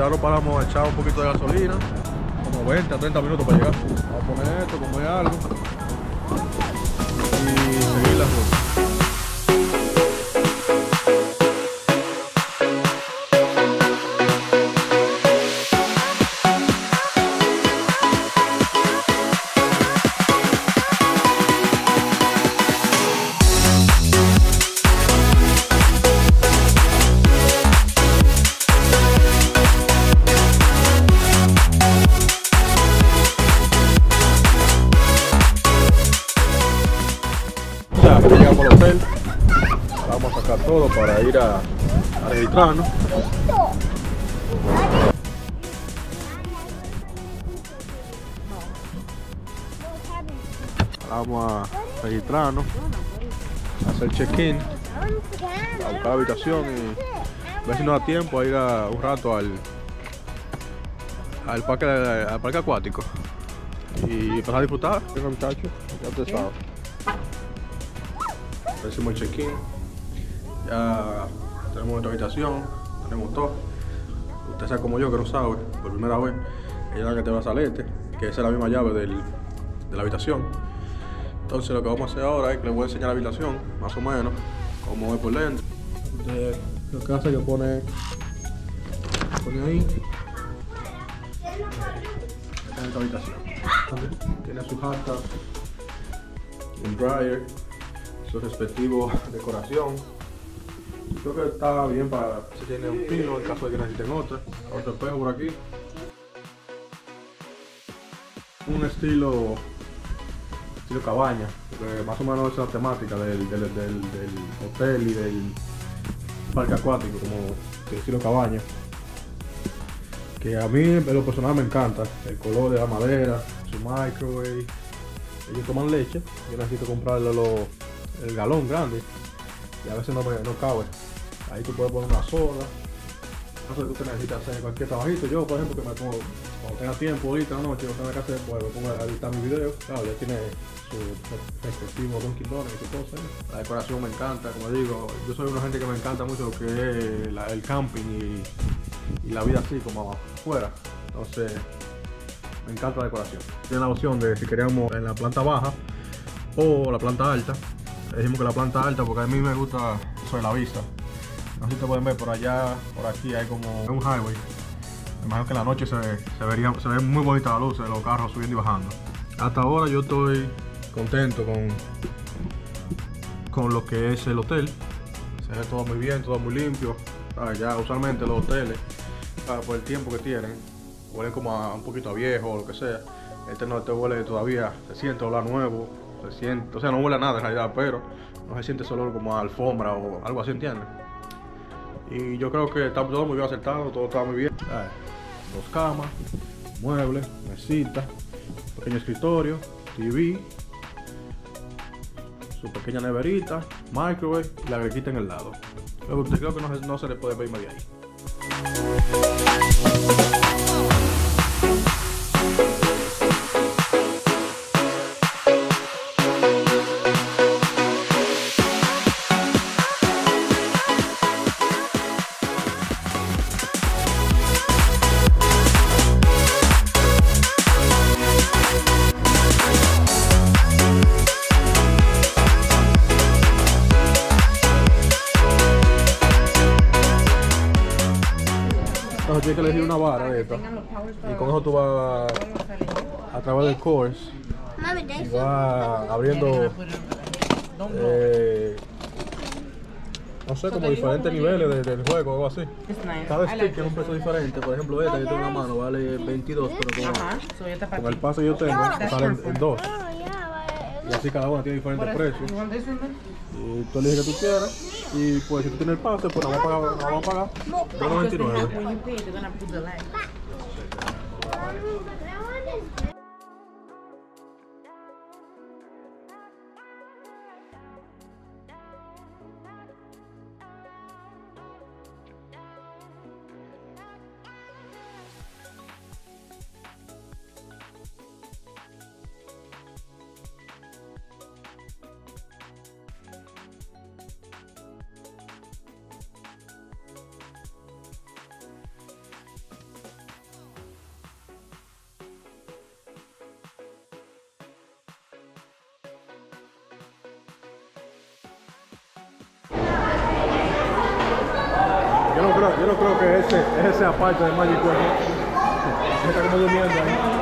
gente. Ahora paramos a echar un poquito de gasolina. Como 20 a 30 minutos para llegar. Vamos a poner esto, comer algo. Todo para ir a, a registrarnos. Vamos a registrarnos, a hacer check-in, a buscar la habitación y ver si nos da tiempo a ir a, un rato al, al, parque, al parque acuático y empezar a disfrutar. Venga muchachos, ya ustedes saben. Hicimos el check-in. Ya tenemos nuestra habitación, tenemos todo. Usted sabe como yo que no sabe, por primera vez, ella es la que te va a salete, que esa es la misma llave del- de la habitación. Entonces lo que vamos a hacer ahora es que les voy a enseñar la habitación, más o menos, cómo es por dentro. Usted lo que hace es que pone, pone ahí. Esta es esta habitación. Tiene su jarta, un dryer, su respectivo decoración. Creo que está bien para si tiene un pino en caso de que necesiten otra. Otro espejo por aquí. Un estilo estilo cabaña, porque más o menos esa es la temática del, del, del- del hotel y del parque acuático, como el estilo cabaña. Que a mí en lo personal me encanta, el color de la madera, su microwave. Ellos toman leche, yo necesito comprarle lo- el galón grande y a veces no, no cabe. Ahí tú puedes poner una soda. No sé, tú te necesitas hacer cualquier trabajito. Yo, por ejemplo, que me pongo, cuando tenga tiempo ahorita no tenga que hacer, pues me pongo a editar mis videos. Claro, ya tiene su respectivo Dunkin' Donuts y su cosa. La decoración me encanta, como digo, yo soy una gente que me encanta mucho lo que es el camping y, y la vida así como afuera. Entonces, me encanta la decoración. Tiene la opción de si queríamos en la planta baja o la planta alta. Dijimos que la planta alta porque a mí me gusta eso de la vista. No sé si te pueden ver por allá, por aquí hay como un highway. Me imagino que en la noche se, se vería, se ve muy bonita la luz de los carros subiendo y bajando. Hasta ahora yo estoy contento con, con lo que es el hotel. Se ve todo muy bien, todo muy limpio. Ah, usualmente los hoteles, ah, por el tiempo que tienen, huelen como un poquito a viejo o lo que sea. Este no te huele todavía, se siente olor nuevo, se siente, o sea, no huele a nada en realidad, pero no se siente ese olor como a alfombra o algo así, ¿entiendes? Y yo creo que está todo muy bien acertado, todo está muy bien. Ah, Dos camas, muebles, mesita, pequeño escritorio, TV, su pequeña neverita, microwave y la grequita en el lado. Creo, creo que no se le puede pedir más de ahí. Tienes que elegir una vara de esta. Y con eso tú vas a, a través del course y vas abriendo eh, no sé, como diferentes niveles de- del juego o algo así. Cada stick tiene un precio diferente. Por ejemplo, esta que tengo en la mano vale 22, pero con, con el ti. pase que yo tengo salen en 2. Y así cada una tiene diferentes precios. Y tú eliges que tú quieras. Y pues si tú tienes el pase, pues pagar, nada más pagar Because they have, 2.99. creo, yo no creo que ese, ese sea parte de Magic. ¿no? Está como durmiendo ahí.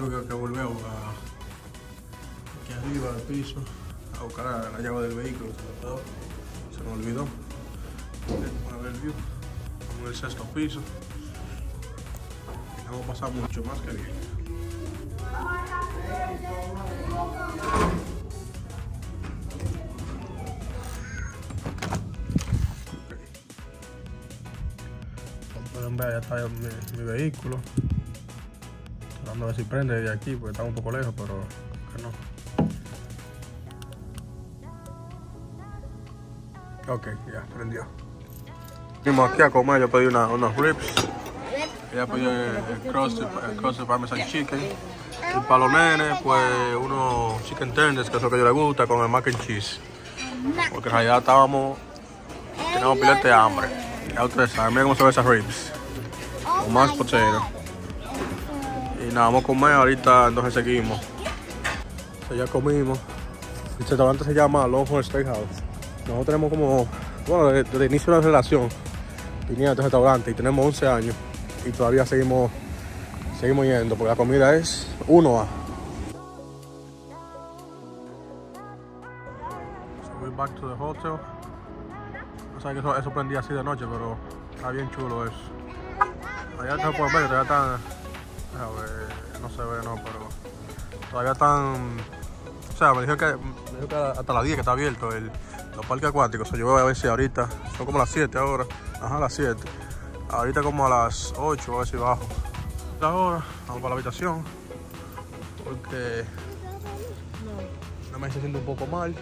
Tuve que volver aquí arriba al piso a buscar la, la llave del vehículo. Se me, olvidó. A ver el view. Estamos en el sexto piso. A pasar mucho más que bien. Como pueden ver, ya está mi, mi vehículo. Tratando de ver si prende de aquí, porque está un poco lejos, pero que no. Ok, ya prendió. Venimos aquí a comer, yo pedí una, unos ribs. Ella pidió el, crusted, el crusted parmesan chicken. Y para los nenes, pues unos chicken tenders, que es lo que ellos les gusta, con el mac and cheese. Porque en realidad estábamos, teníamos pilete de hambre. Ya ustedes saben, miren cómo se ven esas ribs. Con más potato. Nada, vamos a comer ahorita, entonces seguimos. O sea, ya comimos. El restaurante se llama Longhorn Steakhouse. Nosotros tenemos como, bueno, desde, el inicio de la relación, viniendo a este restaurante y tenemos 11 años y todavía seguimos, seguimos yendo porque la comida es 1A. So back to the hotel. No sé que eso, eso prendía así de noche, pero está bien chulo eso. Allá te pueden ver, todavía están, a ver, pero todavía están, o sea, me dijo que, me dijo que hasta las 10 que está abierto el, los parques acuáticos. O yo voy a ver si ahorita, son como las 7 ahora, ajá, las 7. Ahorita como a las 8, voy a ver si bajo. Ahora, vamos para la habitación, porque no me sintiendo un poco mal.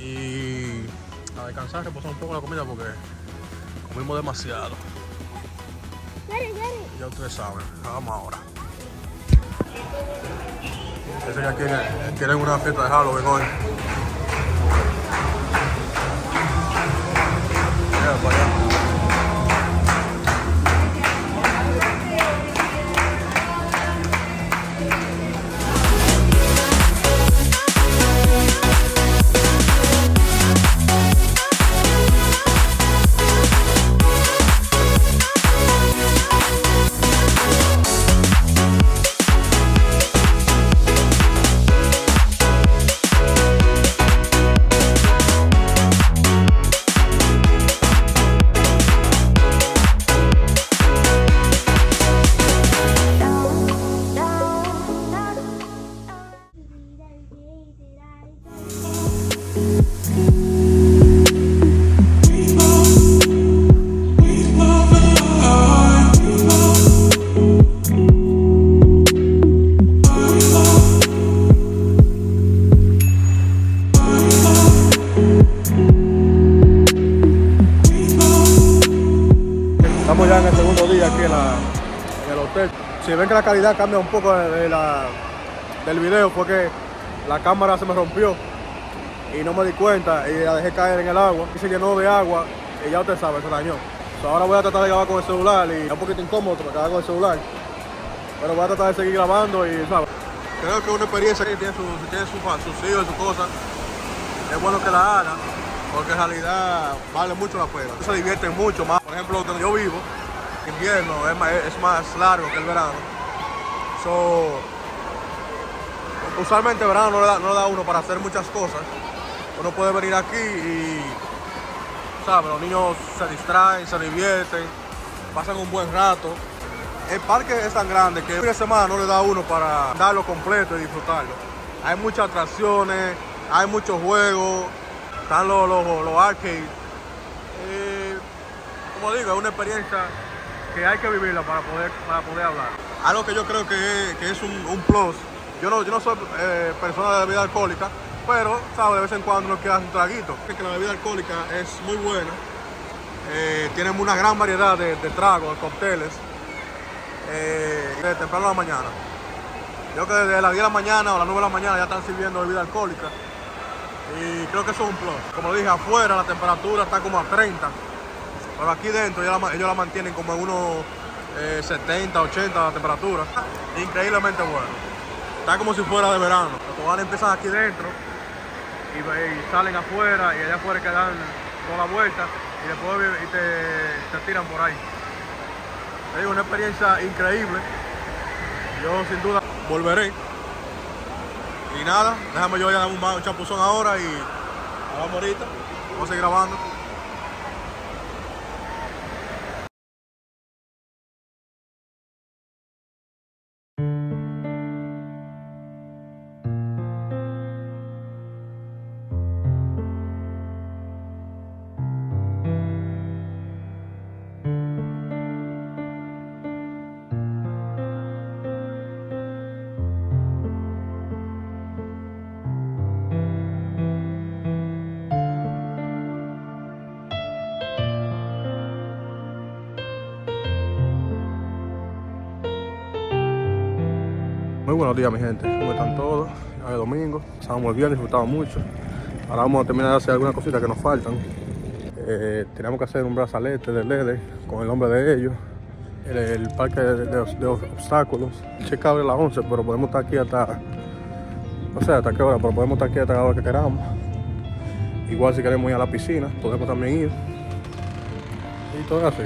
Y a descansar, reposar un poco la comida porque comimos demasiado. Ya ustedes saben, vamos ahora. Ese ya quiere, quieren una fiesta de Halloween hoy. Mira ya en el segundo día aquí en, la- el hotel. Si ven que la calidad cambia un poco de, la, del video, fue que la cámara se me rompió y no me di cuenta y la dejé caer en el agua. Y se llenó de agua y ya usted sabe, se dañó. Ahora voy a tratar de grabar con el celular y es un poquito incómodo grabar con el celular. Pero voy a tratar de seguir grabando y, ¿sabes? Creo que una experiencia que tiene su, tiene su, fa- sus hijos y sus cosas. Es bueno que la hagan, porque en realidad vale mucho la pena. Se divierten mucho más. Por ejemplo, donde yo vivo, invierno es más, largo que el verano. So, usualmente el verano no le, da, no le da uno para hacer muchas cosas. Uno puede venir aquí y, ¿sabes? Los niños se distraen, se divierten, pasan un buen rato. El parque es tan grande que de semana no le da uno para darlo completo y disfrutarlo. Hay muchas atracciones, hay muchos juegos, están los, los, los arcades. Eh, como digo, es una experiencia que hay que vivirla para poder, para poder hablar. Algo que yo creo que es, que es un, un plus. Yo no, yo no soy eh, persona de bebida alcohólica, pero, ¿sabes? De vez en cuando uno queda un traguito. Que la bebida alcohólica es muy buena. Eh, tienen una gran variedad de, de tragos, cócteles. Eh, de temprano a la mañana. Yo creo que desde las 10 de la mañana o las 9 de la mañana ya están sirviendo bebida alcohólica. Y creo que eso es un plus. Como dije, afuera la temperatura está como a 30. Pero aquí dentro ellos la, ellos mantienen como en unos eh, 70, 80 la temperatura. Increíblemente bueno. Está como si fuera de verano. Los empiezan aquí dentro y, salen afuera y allá afuera que dan toda la vuelta y después y te, tiran por ahí. Digo, una experiencia increíble. Yo sin duda volveré. Y nada, déjame yo ya un, un chapuzón ahora y hablamos ahorita. Vamos a seguir grabando. Muy buenos días mi gente, ¿cómo están todos? Ya es domingo, estábamos el viernes, disfrutamos mucho. Ahora vamos a terminar de hacer algunas cositas que nos faltan. Eh, tenemos que hacer un brazalete de LED con el nombre de ellos. El, parque de, de- de obstáculos. Checa abre las 11, pero podemos estar aquí hasta... No sé hasta qué hora, pero podemos estar aquí hasta la hora que queramos. Igual si queremos ir a la piscina, podemos también ir. Y todo así.